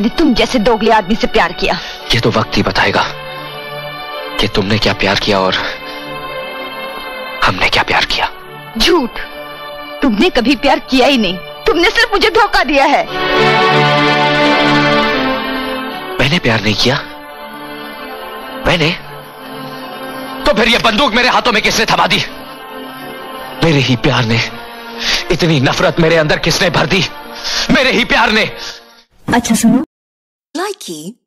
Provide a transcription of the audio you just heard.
मैंने तुम जैसे दोगले आदमी से प्यार किया। ये तो वक्त ही बताएगा कि तुमने क्या प्यार किया और हमने क्या प्यार किया। झूठ तुमने कभी प्यार किया ही नहीं। तुमने सिर्फ़ मुझे धोखा दिया है। मैंने प्यार नहीं किया। मैंने तो फिर ये बंदूक मेरे हाथों में किसने थमा दी? मेरे ही प्यार ने इतनी नफरत मेरे अंदर किसने भर दी? मेरे ही प्यार ने। अच्छा सुनो। Nike